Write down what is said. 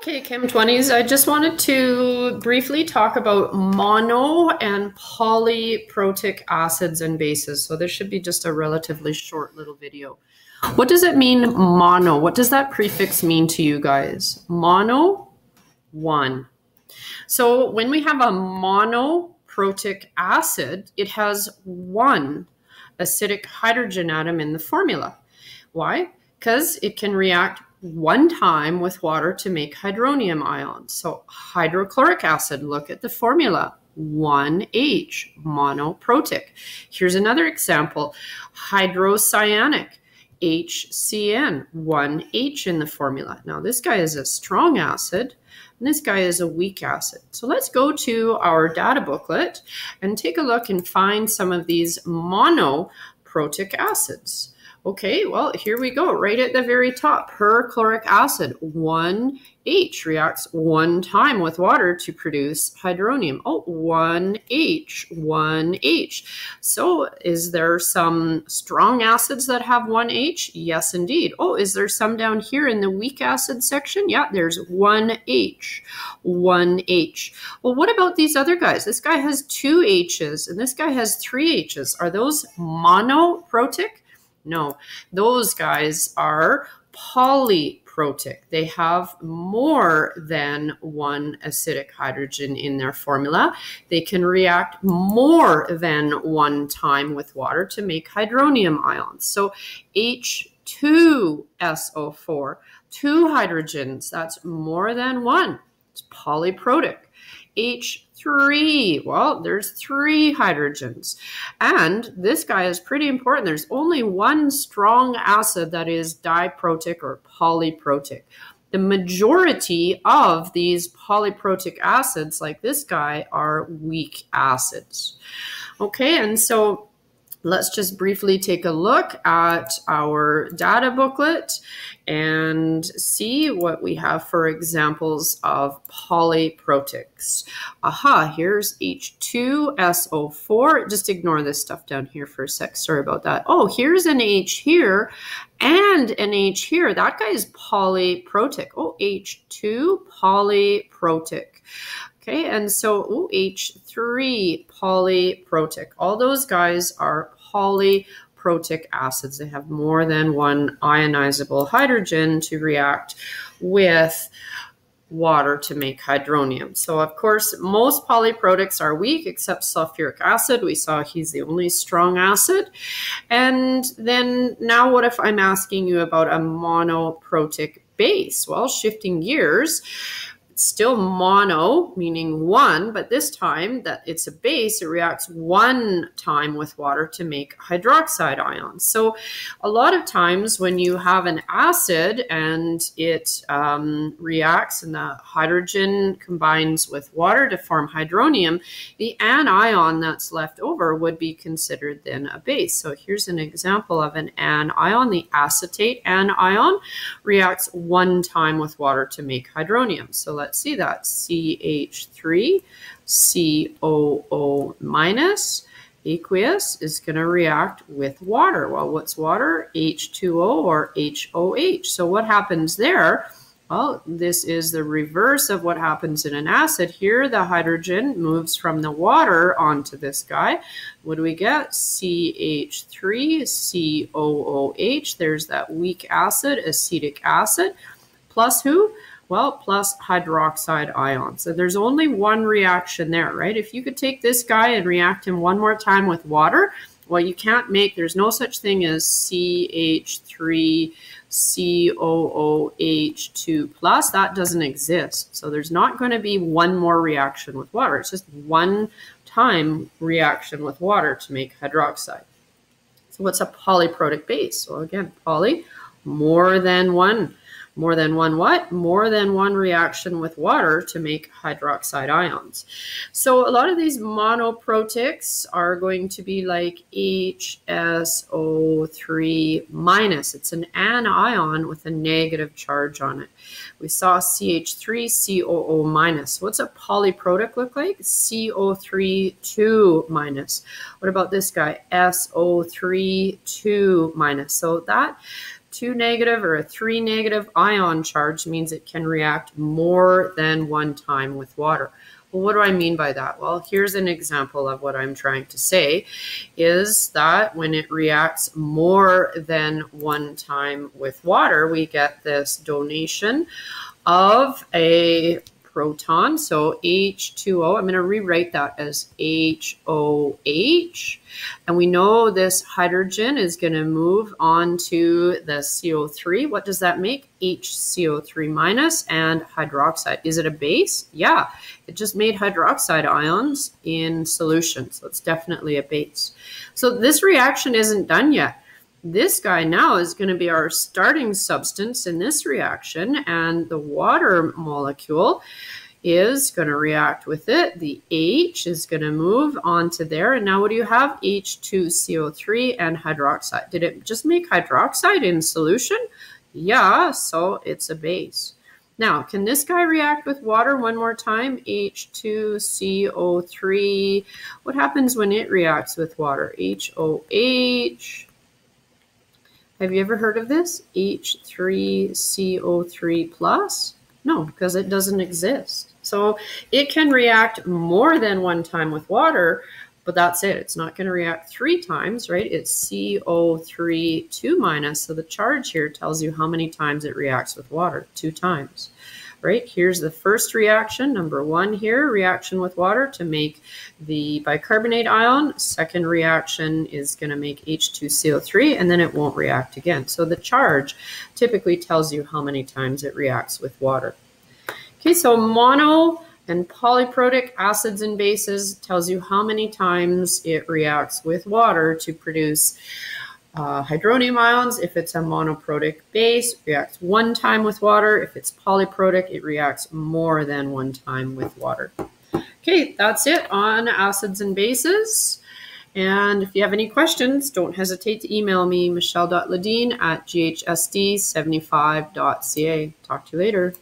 Okay, Chem 20s, I just wanted to briefly talk about mono and polyprotic acids and bases. So this should be just a relatively short little video. What does it mean mono? What does that prefix mean to you guys? Mono, one. So when we have a monoprotic acid, it has one acidic hydrogen atom in the formula. Why? Because it can react one time with water to make hydronium ions. So hydrochloric acid, look at the formula. 1H, monoprotic. Here's another example. Hydrocyanic, HCN, 1H in the formula. Now this guy is a strong acid, and this guy is a weak acid. So let's go to our data booklet and take a look and find some of these monoprotic acids. Okay, well, here we go, right at the very top. Perchloric acid, 1H, reacts one time with water to produce hydronium. Oh, 1H, 1H. So is there some strong acids that have 1H? Yes, indeed. Oh, is there some down here in the weak acid section? Yeah, there's 1H, 1H. Well, what about these other guys? This guy has two H's and this guy has three H's. Are those monoprotic? No, those guys are polyprotic. They have more than one acidic hydrogen in their formula. They can react more than one time with water to make hydronium ions. So H2SO4, two hydrogens, that's more than one. It's polyprotic. H3. Well, there's three hydrogens. And this guy is pretty important. There's only one strong acid that is diprotic or polyprotic. The majority of these polyprotic acids, like this guy, are weak acids. Okay, and so let's just briefly take a look at our data booklet and see what we have for examples of polyprotics. Aha, here's H2SO4. Just ignore this stuff down here for a sec. Sorry about that. Oh, here's an H here and an H here. That guy is polyprotic. Oh, H2 polyprotic. Okay, and so OH3 polyprotic. All those guys are polyprotic acids. They have more than one ionizable hydrogen to react with water to make hydronium. So of course, most polyprotics are weak except sulfuric acid. We saw he's the only strong acid. And then now what if I'm asking you about a monoprotic base? Well, shifting gears, still mono, meaning one, but this time that it's a base, it reacts one time with water to make hydroxide ions. So a lot of times when you have an acid and it um, reacts and the hydrogen combines with water to form hydronium, the anion that's left over would be considered then a base. So here's an example of an anion. The acetate anion reacts one time with water to make hydronium. So let's let's see that. CH3, COO minus, aqueous is going to react with water. Well, what's water? H2O or HOH. So what happens there? Well, this is the reverse of what happens in an acid. Here, the hydrogen moves from the water onto this guy. What do we get? CH3, COOH. There's that weak acid, acetic acid. Plus who? Well, plus hydroxide ion. So there's only one reaction there, right? If you could take this guy and react him one more time with water, well, you can't make, there's no such thing as CH3 COOH2 plus. That doesn't exist. So there's not going to be one more reaction with water. It's just one time reaction with water to make hydroxide. So what's a polyprotic base? Well, again, poly, more than one more than one what? More than one reaction with water to make hydroxide ions. So a lot of these monoprotics are going to be like HSO3 minus. It's an anion with a negative charge on it. We saw CH3 COO minus. What's a polyprotic look like? CO3 2 minus. What about this guy? SO3 2 minus. So that two negative or a three negative ion charge means it can react more than one time with water. Well, what do I mean by that? Well, here's an example of what I'm trying to say is that when it reacts more than one time with water, we get this donation of a proton. So H2O, I'm going to rewrite that as HOH. And we know this hydrogen is going to move on to the CO3. What does that make? HCO3 minus and hydroxide. Is it a base? Yeah, it just made hydroxide ions in solution. So it's definitely a base. So this reaction isn't done yet this guy now is going to be our starting substance in this reaction and the water molecule is going to react with it. The H is going to move onto there. And now what do you have? H2CO3 and hydroxide. Did it just make hydroxide in solution? Yeah, so it's a base. Now, can this guy react with water one more time? H2CO3. What happens when it reacts with water? HOH. Have you ever heard of this? H3CO3 plus? No, because it doesn't exist. So it can react more than one time with water, but that's it. It's not going to react three times, right? It's CO3 2 minus. So the charge here tells you how many times it reacts with water, two times right? Here's the first reaction, number one here, reaction with water to make the bicarbonate ion. Second reaction is going to make H2CO3, and then it won't react again. So the charge typically tells you how many times it reacts with water. Okay, so mono and polyprotic acids and bases tells you how many times it reacts with water to produce uh, hydronium ions, if it's a monoprotic base, reacts one time with water. If it's polyprotic, it reacts more than one time with water. Okay, that's it on acids and bases. And if you have any questions, don't hesitate to email me, michelle.ledene at ghsd75.ca. Talk to you later.